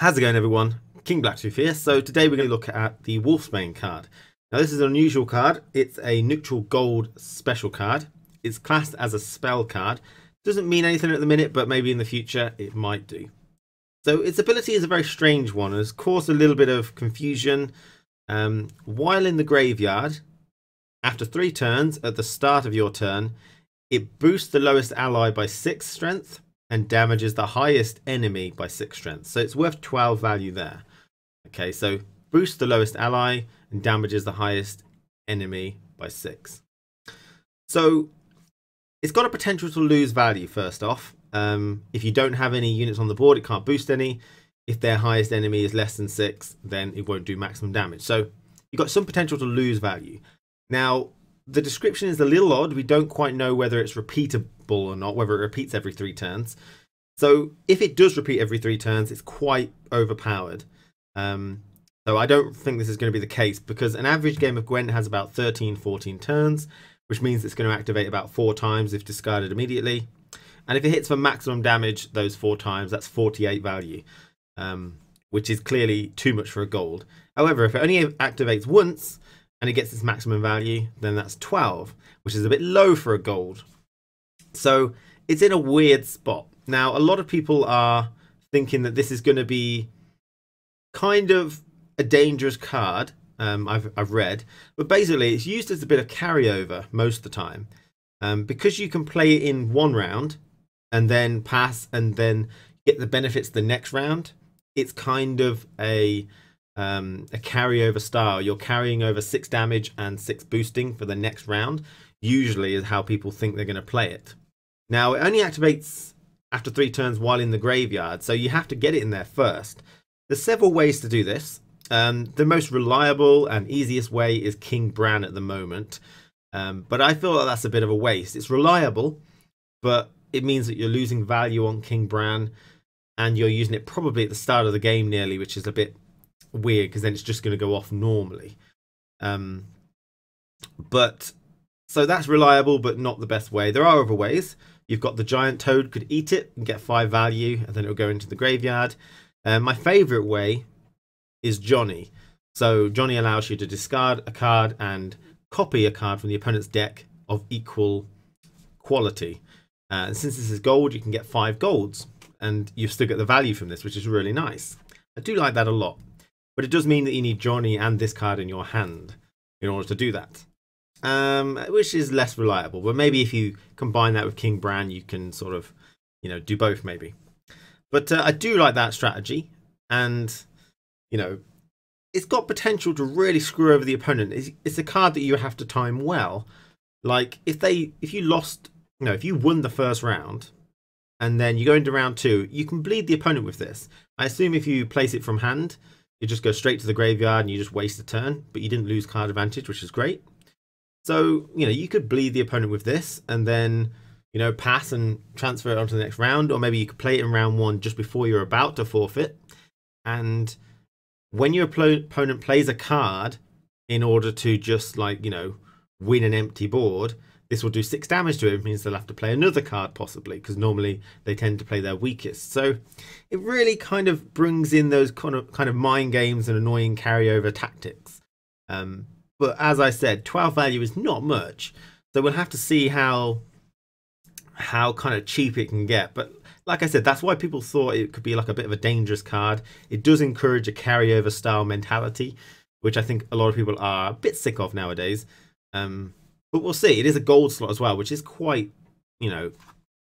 How's it going everyone? KingBlackToof here. So today we're going to look at the Wolfsbane card. Now this is an unusual card. It's a neutral gold special card. It's classed as a spell card. Doesn't mean anything at the minute, but maybe in the future it might do. So its ability is a very strange one. It's caused a little bit of confusion. Um, while in the graveyard, after three turns at the start of your turn, it boosts the lowest ally by six strength and damages the highest enemy by 6 strength. So it's worth 12 value there. Okay, so boosts the lowest ally and damages the highest enemy by 6. So it's got a potential to lose value first off. Um, if you don't have any units on the board, it can't boost any. If their highest enemy is less than 6, then it won't do maximum damage. So you've got some potential to lose value. Now, the description is a little odd. We don't quite know whether it's repeatable or not, whether it repeats every three turns. So if it does repeat every three turns, it's quite overpowered. Um, so I don't think this is going to be the case because an average game of Gwent has about 13, 14 turns, which means it's going to activate about four times if discarded immediately. And if it hits for maximum damage those four times, that's 48 value, um, which is clearly too much for a gold. However, if it only activates once, and it gets its maximum value, then that's 12, which is a bit low for a gold. So it's in a weird spot. Now, a lot of people are thinking that this is going to be kind of a dangerous card. Um, I've, I've read, but basically it's used as a bit of carryover most of the time. Um, because you can play it in one round and then pass and then get the benefits the next round, it's kind of a um, a carryover style. You're carrying over six damage and six boosting for the next round, usually is how people think they're going to play it. Now, it only activates after three turns while in the graveyard, so you have to get it in there first. There's several ways to do this. Um, the most reliable and easiest way is King Bran at the moment, um, but I feel like that's a bit of a waste. It's reliable, but it means that you're losing value on King Bran, and you're using it probably at the start of the game nearly, which is a bit weird because then it's just going to go off normally. Um, but so that's reliable, but not the best way. There are other ways. You've got the giant toad could eat it and get five value, and then it'll go into the graveyard. Uh, my favorite way is Johnny. So Johnny allows you to discard a card and copy a card from the opponent's deck of equal quality. Uh, and since this is gold, you can get five golds, and you still get the value from this, which is really nice. I do like that a lot. But it does mean that you need Johnny and this card in your hand in order to do that. Um, which is less reliable. But maybe if you combine that with King Bran, you can sort of, you know, do both maybe. But uh, I do like that strategy. And, you know, it's got potential to really screw over the opponent. It's, it's a card that you have to time well. Like, if they, if you lost, you know, if you won the first round, and then you go into round two, you can bleed the opponent with this. I assume if you place it from hand, you just go straight to the graveyard and you just waste a turn, but you didn't lose card advantage, which is great. So, you know, you could bleed the opponent with this and then, you know, pass and transfer it onto the next round, or maybe you could play it in round one just before you're about to forfeit. And when your opponent plays a card in order to just like, you know, win an empty board, this will do six damage to it. it means they'll have to play another card possibly because normally they tend to play their weakest. So it really kind of brings in those kind of kind of mind games and annoying carryover tactics. Um, but as I said, 12 value is not much. So we'll have to see how how kind of cheap it can get. But like I said, that's why people thought it could be like a bit of a dangerous card. It does encourage a carryover style mentality, which I think a lot of people are a bit sick of nowadays. Um, but we'll see. It is a gold slot as well, which is quite, you know,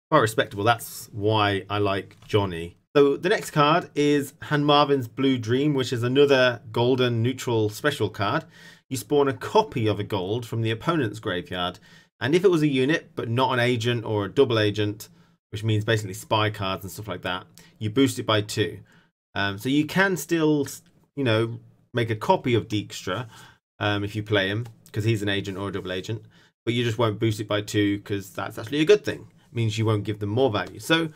quite respectable. That's why I like Johnny. So the next card is Hanmarvyn's Blue Dream, which is another golden neutral special card. You spawn a copy of a gold from the opponent's graveyard. And if it was a unit, but not an agent or a double agent, which means basically spy cards and stuff like that, you boost it by two. Um, so you can still, you know, make a copy of Dijkstra um, if you play him because he's an agent or a double agent, but you just won't boost it by two because that's actually a good thing. It means you won't give them more value. So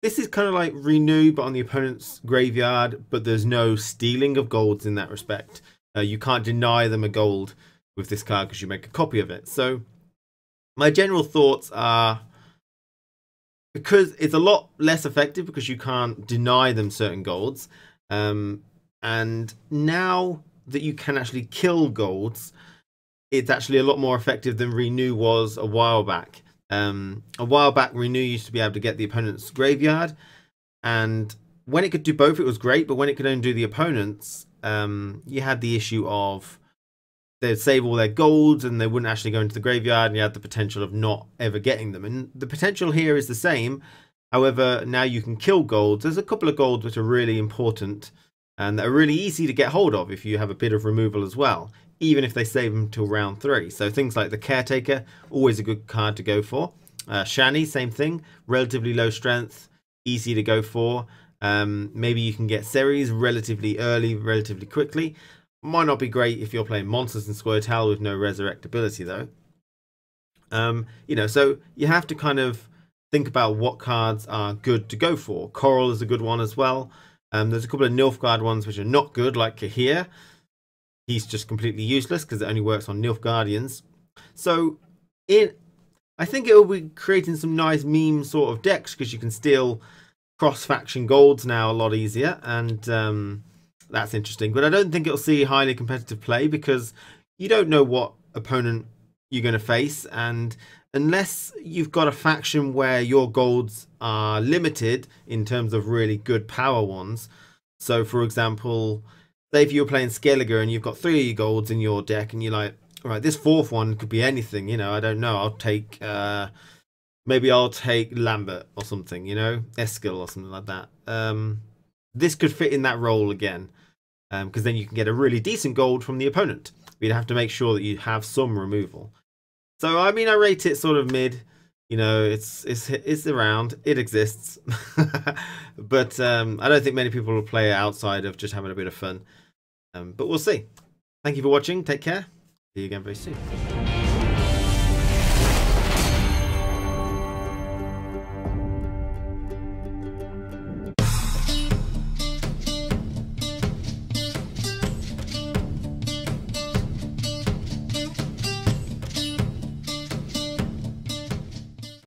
this is kind of like renew, but on the opponent's graveyard, but there's no stealing of golds in that respect. Uh, you can't deny them a gold with this card because you make a copy of it. So my general thoughts are because it's a lot less effective because you can't deny them certain golds. Um, and now that you can actually kill golds, it's actually a lot more effective than Renew was a while back. Um, a while back, Renew used to be able to get the opponent's graveyard, and when it could do both, it was great. But when it could only do the opponent's, um, you had the issue of they'd save all their golds and they wouldn't actually go into the graveyard, and you had the potential of not ever getting them. And the potential here is the same. However, now you can kill golds. There's a couple of golds which are really important and are really easy to get hold of if you have a bit of removal as well, even if they save them till round three. So things like the Caretaker, always a good card to go for. Uh, Shani, same thing, relatively low strength, easy to go for. Um, maybe you can get Cerys relatively early, relatively quickly. Might not be great if you're playing monsters and Squirtle with no resurrect ability though. Um, you know, so you have to kind of think about what cards are good to go for. Coral is a good one as well. Um, there's a couple of Nilfgaard ones which are not good, like Cahir. He's just completely useless because it only works on Nilfgaardians. So, it, I think it will be creating some nice meme sort of decks because you can steal cross-faction golds now a lot easier, and um, that's interesting. But I don't think it'll see highly competitive play because you don't know what opponent you're going to face, and unless you've got a faction where your golds are limited in terms of really good power ones. So, for example, say if you're playing Skellige and you've got three golds in your deck, and you're like, all right, this fourth one could be anything. You know, I don't know. I'll take. Uh, maybe I'll take Lambert or something. You know, Eskil or something like that. Um, this could fit in that role again, because um, then you can get a really decent gold from the opponent. You'd have to make sure that you have some removal. So I mean, I rate it sort of mid. You know, it's it's it's around. It exists, but um, I don't think many people will play it outside of just having a bit of fun. Um, but we'll see. Thank you for watching. Take care. See you again very soon.